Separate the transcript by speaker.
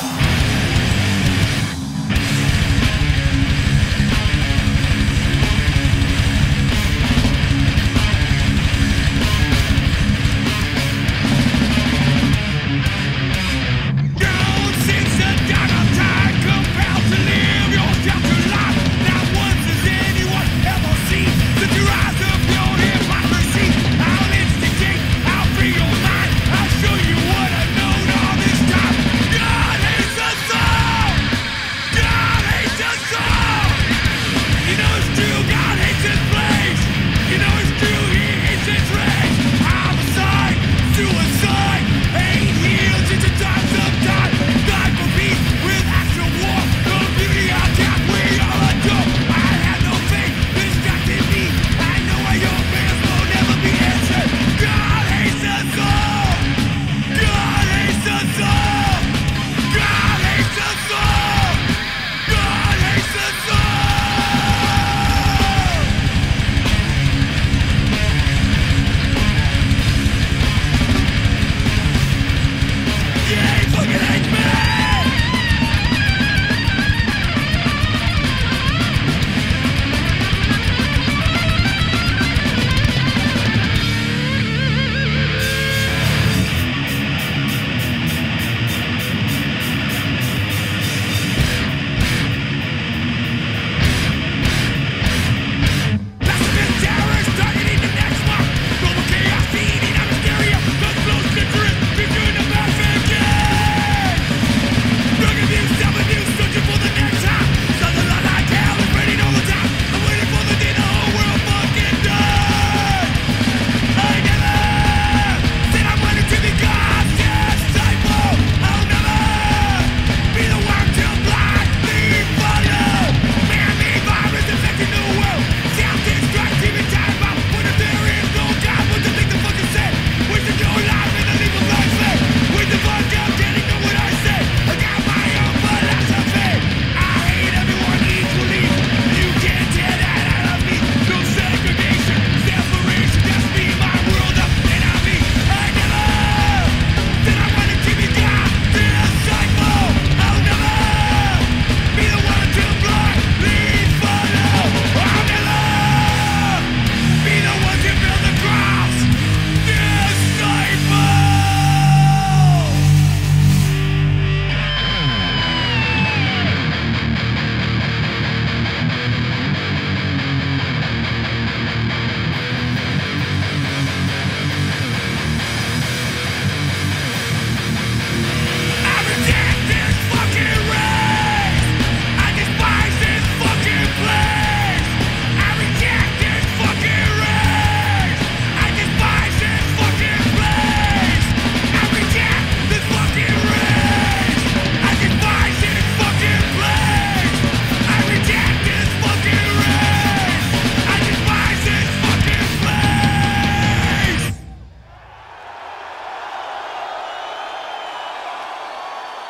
Speaker 1: Bye.